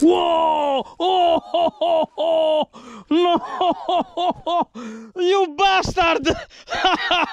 Whoa! Oh, ho, ho, ho. no! You bastard!